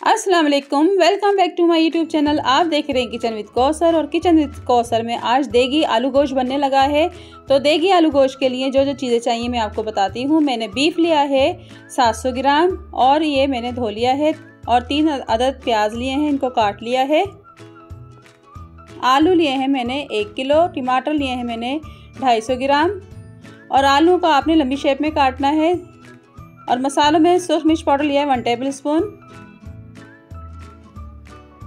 अस्सलाम वालेकुम welcome back to my YouTube channel आप देख रहे हैं किचन विद कौसर और किचन विद कौसर में आज देगी आलू गोश्त बनने लगा है। तो देगी आलू गोश्त के लिए जो जो चीज़ें चाहिए मैं आपको बताती हूँ। मैंने बीफ लिया है 700 ग्राम और ये मैंने धो लिया है और तीन अदद प्याज लिए हैं, इनको काट लिया है। आलू लिए हैं मैंने एक किलो, टमाटर लिए हैं मैंने ढाई ग्राम और आलू को आपने लंबी शेप में काटना है। और मसालों में सूख मिर्च पाउडर लिया है one tablespoon.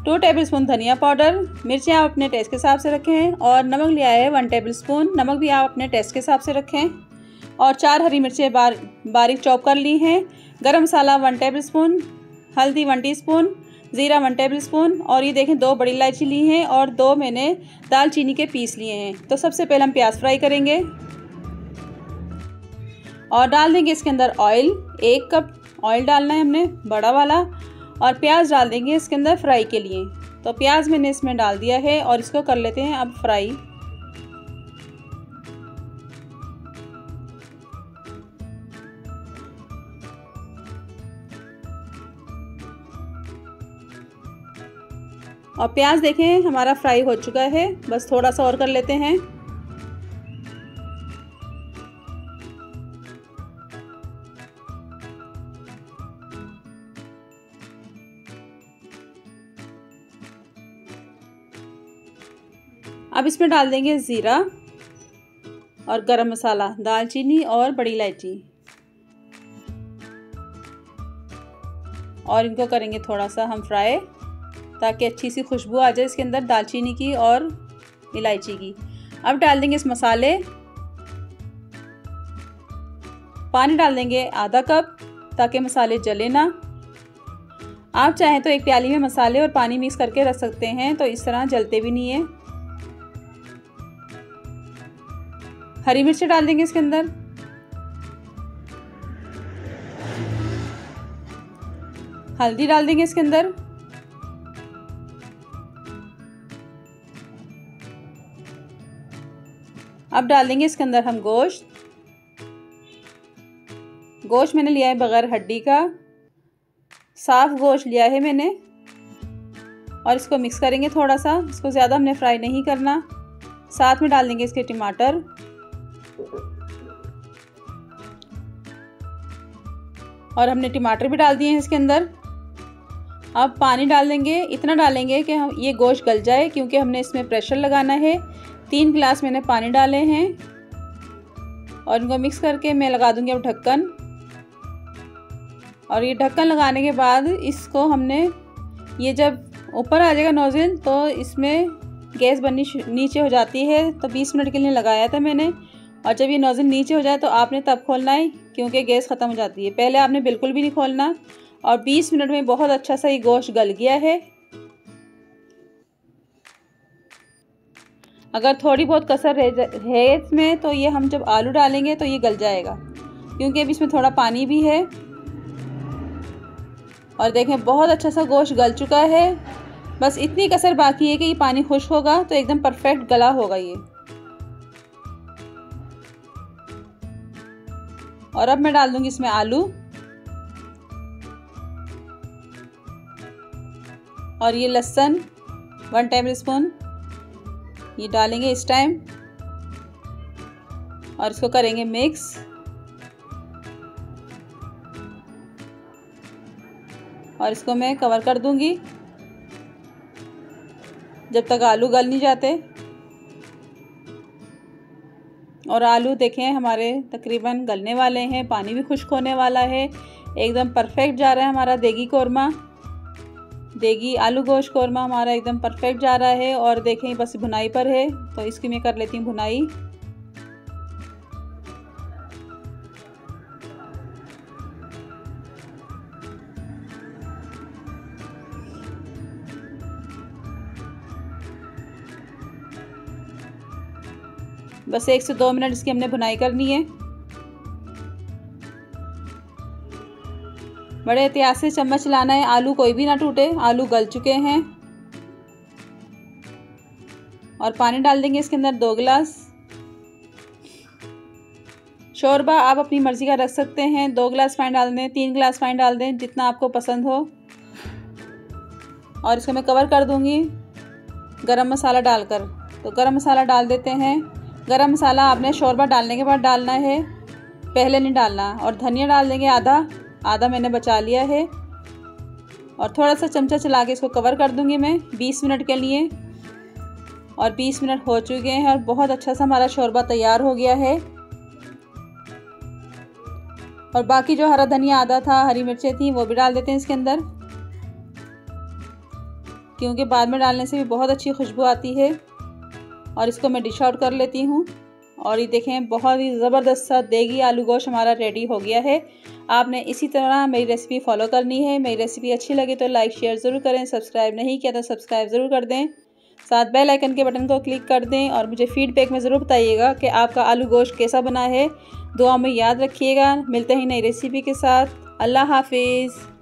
Two tablespoon धनिया पाउडर मिर्ची आप अपने टेस्ट के हिसाब से रखें और नमक लिया है वन टेबल स्पून नमक भी आप अपने टेस्ट के हिसाब से रखें। और चार हरी मिर्चें बार, बारीक चॉप कर ली हैं। गरम मसाला वन टेबल स्पून हल्दी वन टी स्पून ज़ीरा वन टेबल स्पून और ये देखें दो बड़ी इलायची ली हैं और दो मैंने दालचीनी के पीस लिए हैं। तो सबसे पहले हम प्याज फ्राई करेंगे। और डाल देंगे इसके अंदर ऑयल एक कप ऑयल डालना है हमने, बड़ा वाला। और प्याज डाल देंगे इसके अंदर फ्राई के लिए। तो प्याज मैंने इसमें डाल दिया है और इसको कर लेते हैं अब फ्राई और प्याज देखें हमारा फ्राई हो चुका है। बस थोड़ा सा और कर लेते हैं। अब इसमें डाल देंगे ज़ीरा और गरम मसाला, दालचीनी और बड़ी इलायची। और इनको करेंगे थोड़ा सा हम फ्राई, ताकि अच्छी सी खुशबू आ जाए इसके अंदर दालचीनी की और इलायची की। अब डाल देंगे इस मसाले। पानी डाल देंगे आधा कप, ताकि मसाले जले ना। आप चाहें तो एक प्याली में मसाले और पानी मिक्स करके रख सकते हैं तो इस तरह जलते भी नहीं है। हरी मिर्ची डाल देंगे इसके अंदर। हल्दी डाल देंगे इसके अंदर। अब डाल देंगे इसके अंदर हम गोश्त। गोश्त मैंने लिया है बगैर हड्डी का। साफ़ गोश्त लिया है मैंने। और इसको मिक्स करेंगे थोड़ा सा। इसको ज़्यादा हमने फ्राई नहीं करना। साथ में डाल देंगे इसके टमाटर। और हमने टमाटर भी डाल दिए हैं इसके अंदर। अब पानी डाल देंगे, इतना डालेंगे कि हम, ये गोश्त गल जाए, क्योंकि हमने इसमें प्रेशर लगाना है। तीन गिलास मैंने पानी डाले हैं और इनको मिक्स करके मैं लगा दूँगी अब ढक्कन। और ये ढक्कन लगाने के बाद इसको हमने, ये जब ऊपर आ जाएगा नोज़िल तो इसमें गैस बननी नीचे हो जाती है तो 20 मिनट के लिए लगाया था मैंने। और जब ये नोज़ल नीचे हो जाए तो आपने तब खोलना है, क्योंकि गैस ख़त्म हो जाती है। पहले आपने बिल्कुल भी नहीं खोलना। और 20 मिनट में बहुत अच्छा सा ये गोश्त गल गया है। अगर थोड़ी बहुत कसर है इसमें तो ये हम जब आलू डालेंगे तो ये गल जाएगा, क्योंकि अभी इसमें थोड़ा पानी भी है। और देखें, बहुत अच्छा सा गोश्त गल चुका है। बस इतनी कसर बाकी है कि ये पानी खुश होगा तो एकदम परफेक्ट गला होगा ये। और अब मैं डाल दूँगी इसमें आलू। और ये लहसन वन टेबल स्पून ये डालेंगे इस टाइम और इसको करेंगे मिक्स और इसको मैं कवर कर दूँगी। जब तक आलू गल नहीं जाते। और आलू देखें, हमारे तकरीबन गलने वाले हैं, पानी भी खुश्क होने वाला है। एकदम परफेक्ट जा रहा है हमारा देगी कौरमा। देगी आलू गोश्त कौरमा हमारा एकदम परफेक्ट जा रहा है और देखें, बस भुनाई पर है तो इसकी मैं कर लेती हूँ भुनाई। बस एक से दो मिनट इसकी हमने बुनाई करनी है। बड़े एहतियात से चम्मच लाना है, आलू कोई भी ना टूटे, आलू गल चुके हैं। और पानी डाल देंगे इसके अंदर दो गिलास। शोरबा, आप अपनी मर्ज़ी का रख सकते हैं। दो गिलास पानी डाल दें, तीन गिलास पानी डाल दें, जितना आपको पसंद हो। और इसको मैं कवर कर दूँगी गरम मसाला डालकर। तो गरम मसाला डाल देते हैं। गरम मसाला आपने शोरबा डालने के बाद डालना है। पहले नहीं डालना, और धनिया डाल देंगे आधा। आधा मैंने बचा लिया है। और थोड़ा सा चमचा चला के इसको कवर कर दूँगी मैं 20 मिनट के लिए। और 20 मिनट हो चुके हैं और बहुत अच्छा सा हमारा शोरबा तैयार हो गया है। और बाकी जो हरा धनिया आधा था, हरी मिर्चें थी, वो भी डाल देते हैं इसके अंदर। क्योंकि बाद में डालने से भी बहुत अच्छी खुशबू आती है। और इसको मैं डिश आउट कर लेती हूँ। और ये देखें, बहुत ही ज़बरदस्त सा देगी आलू गोश हमारा रेडी हो गया है। आपने इसी तरह मेरी रेसिपी फॉलो करनी है। मेरी रेसिपी अच्छी लगी तो लाइक शेयर ज़रूर करें। सब्सक्राइब नहीं किया तो सब्सक्राइब ज़रूर कर दें। साथ बेल आइकन के बटन को क्लिक कर दें और मुझे फीडबैक में ज़रूर बताइएगा कि आपका आलू गोश्त कैसा बना है। दुआ में याद रखिएगा। मिलते ही नई रेसिपी के साथ। अल्लाह हाफिज़।